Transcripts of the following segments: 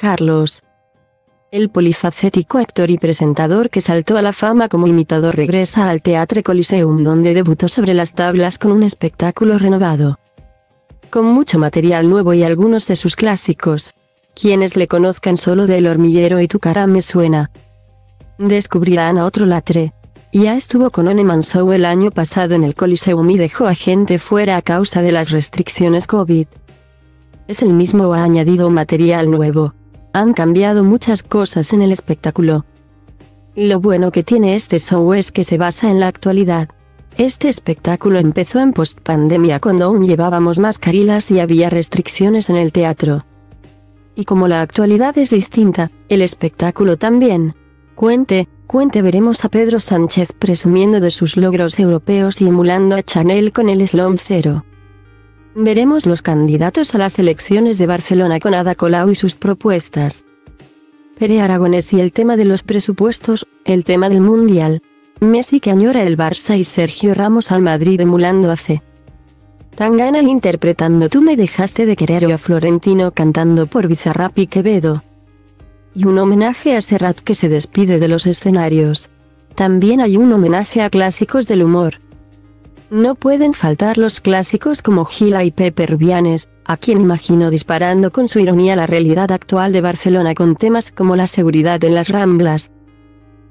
Carlos. El polifacético actor y presentador que saltó a la fama como imitador regresa al Teatre Coliseum donde debutó sobre las tablas con un espectáculo renovado. Con mucho material nuevo y algunos de sus clásicos. Quienes le conozcan solo del hormiguero y tu cara me suena. Descubrirán a otro latre. Ya estuvo con Oneman Show el año pasado en el Coliseum y dejó a gente fuera a causa de las restricciones COVID. Es el mismo ha añadido material nuevo. Han cambiado muchas cosas en el espectáculo. Lo bueno que tiene este show es que se basa en la actualidad. Este espectáculo empezó en post-pandemia cuando aún llevábamos mascarillas y había restricciones en el teatro. Y como la actualidad es distinta, el espectáculo también. Cuente, cuente veremos a Pedro Sánchez presumiendo de sus logros europeos y emulando a Chanel con el Slom Cero. Veremos los candidatos a las elecciones de Barcelona con Ada Colau y sus propuestas. Pere Aragonés y el tema de los presupuestos, el tema del Mundial. Messi que añora el Barça y Sergio Ramos al Madrid emulando a C. Tangana interpretando Tú me dejaste de querer o a Florentino cantando por Bizarrap y Quevedo. Y un homenaje a Serrat que se despide de los escenarios. También hay un homenaje a clásicos del humor. No pueden faltar los clásicos como Gila y Pepper Vianes, a quien imagino disparando con su ironía la realidad actual de Barcelona con temas como la seguridad en las Ramblas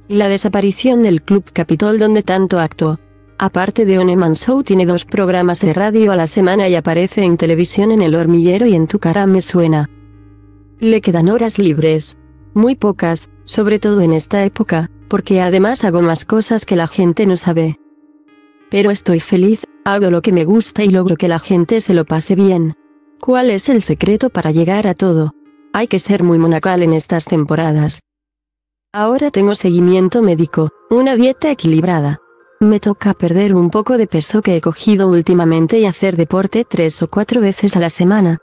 y la desaparición del Club Capitol donde tanto actuó. Aparte de Oneman Show tiene dos programas de radio a la semana y aparece en televisión en El Hormiguero y en Tu cara me suena. Le quedan horas libres. Muy pocas, sobre todo en esta época, porque además hago más cosas que la gente no sabe. Pero estoy feliz, hago lo que me gusta y logro que la gente se lo pase bien. ¿Cuál es el secreto para llegar a todo? Hay que ser muy monacal en estas temporadas. Ahora tengo seguimiento médico, una dieta equilibrada. Me toca perder un poco de peso que he cogido últimamente y hacer deporte tres o cuatro veces a la semana.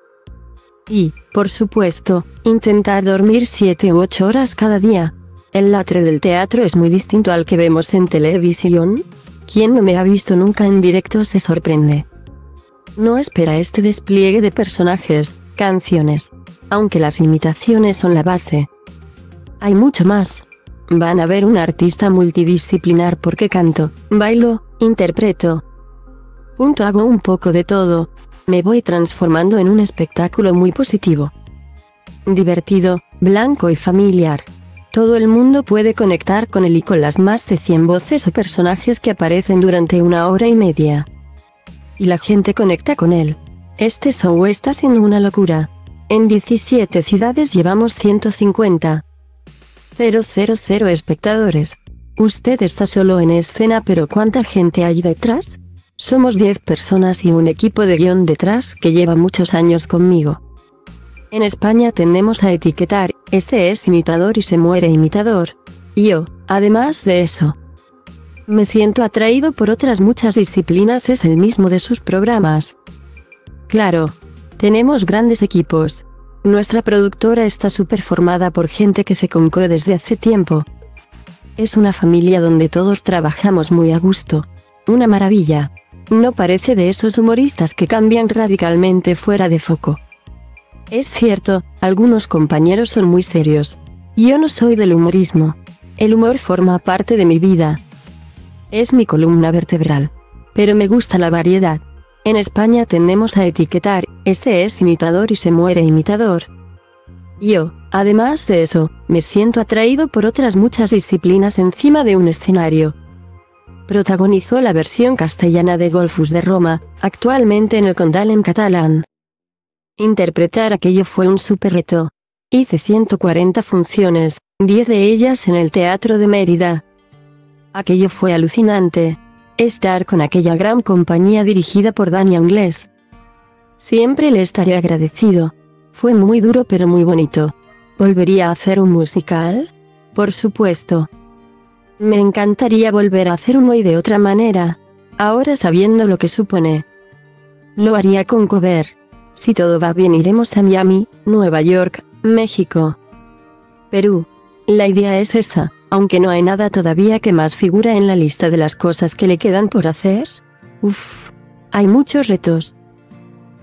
Y, por supuesto, intentar dormir siete u ocho horas cada día. El latre del teatro es muy distinto al que vemos en televisión, quien no me ha visto nunca en directo se sorprende. No espera este despliegue de personajes, canciones. Aunque las imitaciones son la base. Hay mucho más. Van a ver un artista multidisciplinar porque canto, bailo, interpreto. Punto hago un poco de todo. Me voy transformando en un espectáculo muy positivo. Divertido, blanco y familiar todo el mundo puede conectar con él y con las más de 100 voces o personajes que aparecen durante una hora y media. Y la gente conecta con él. Este show está siendo una locura. En 17 ciudades llevamos 150. 000 espectadores. Usted está solo en escena, pero ¿cuánta gente hay detrás? Somos 10 personas y un equipo de guion detrás que lleva muchos años conmigo. En España tendemos a etiquetar, este es imitador y se muere imitador. Yo, además de eso, me siento atraído por otras muchas disciplinas, es el mismo de sus programas. Claro, tenemos grandes equipos. Nuestra productora está súper formada por gente que se concó desde hace tiempo. Es una familia donde todos trabajamos muy a gusto. Una maravilla. No parece de esos humoristas que cambian radicalmente fuera de foco. Es cierto, algunos compañeros son muy serios. Yo no soy del humorismo. El humor forma parte de mi vida. Es mi columna vertebral. Pero me gusta la variedad. En España tendemos a etiquetar, este es imitador y se muere imitador. Yo, además de eso, me siento atraído por otras muchas disciplinas encima de un escenario. Protagonizó la versión castellana de Golfus de Roma, actualmente en el Condal en catalán. Interpretar aquello fue un super reto. Hice 140 funciones, 10 de ellas en el Teatro de Mérida. Aquello fue alucinante. Estar con aquella gran compañía dirigida por Dani Anglés. Siempre le estaré agradecido. Fue muy duro pero muy bonito. ¿Volvería a hacer un musical? Por supuesto. Me encantaría volver a hacer uno y de otra manera. Ahora sabiendo lo que supone. Lo haría con cover. Si todo va bien iremos a Miami, Nueva York, México. Perú. La idea es esa, aunque no hay nada todavía que más figura en la lista de las cosas que le quedan por hacer. Uf, hay muchos retos.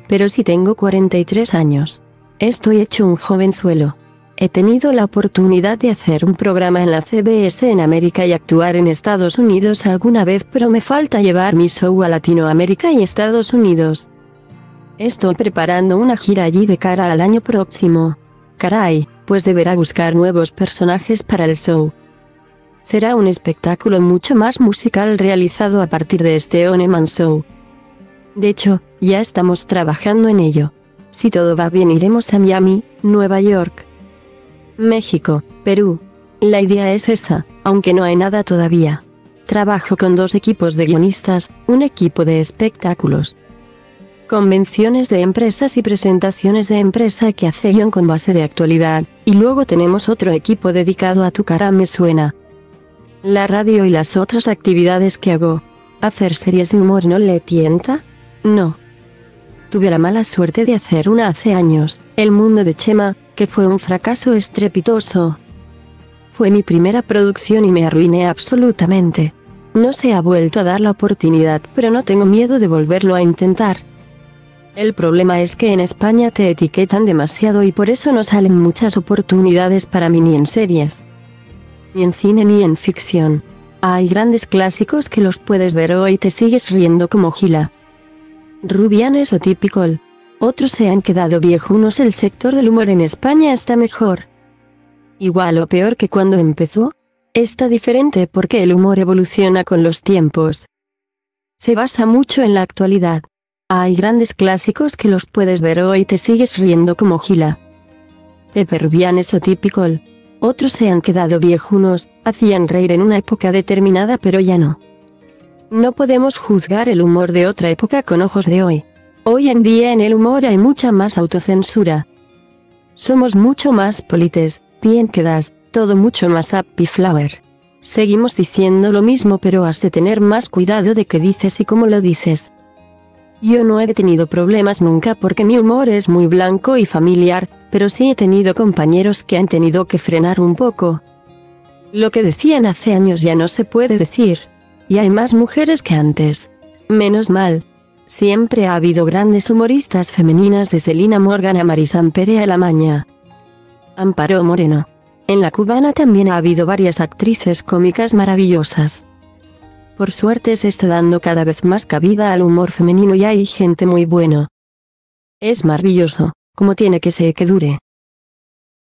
Pero si tengo 43 años. Estoy hecho un jovenzuelo. He tenido la oportunidad de hacer un programa en la CBS en América y actuar en Estados Unidos alguna vez, pero me falta llevar mi show a Latinoamérica y Estados Unidos. Estoy preparando una gira allí de cara al año próximo. Caray, pues deberá buscar nuevos personajes para el show. Será un espectáculo mucho más musical realizado a partir de este Oneman Show. De hecho, ya estamos trabajando en ello. Si todo va bien iremos a Miami, Nueva York, México, Perú. La idea es esa, aunque no hay nada todavía. Trabajo con dos equipos de guionistas, un equipo de espectáculos. Convenciones de empresas y presentaciones de empresa que hace guion con base de actualidad, y luego tenemos otro equipo dedicado a Tu cara me suena. La radio y las otras actividades que hago. ¿Hacer series de humor no le tienta? No. Tuve la mala suerte de hacer una hace años, El mundo de Chema, que fue un fracaso estrepitoso. Fue mi primera producción y me arruiné absolutamente. No se ha vuelto a dar la oportunidad, pero no tengo miedo de volverlo a intentar. El problema es que en España te etiquetan demasiado y por eso no salen muchas oportunidades para mí ni en series, ni en cine ni en ficción. Hay grandes clásicos que los puedes ver hoy y te sigues riendo como Gila. Rubianes o Typical. Otros se han quedado viejunos. El sector del humor en España está mejor. Igual o peor que cuando empezó. Está diferente porque el humor evoluciona con los tiempos. Se basa mucho en la actualidad. Hay grandes clásicos que los puedes ver hoy y te sigues riendo como Gila. Pepervianes o Typical. Otros se han quedado viejunos, hacían reír en una época determinada pero ya no. No podemos juzgar el humor de otra época con ojos de hoy. Hoy en día en el humor hay mucha más autocensura. Somos mucho más polites, bien quedas, todo mucho más happy flower. Seguimos diciendo lo mismo pero has de tener más cuidado de qué dices y cómo lo dices. Yo no he tenido problemas nunca porque mi humor es muy blanco y familiar, pero sí he tenido compañeros que han tenido que frenar un poco. Lo que decían hace años ya no se puede decir. Y hay más mujeres que antes. Menos mal. Siempre ha habido grandes humoristas femeninas desde Lina Morgan a Marisan Pere a la Maña. Amparo Moreno. En la cubana también ha habido varias actrices cómicas maravillosas. Por suerte se está dando cada vez más cabida al humor femenino y hay gente muy bueno. Es maravilloso, como tiene que ser que dure.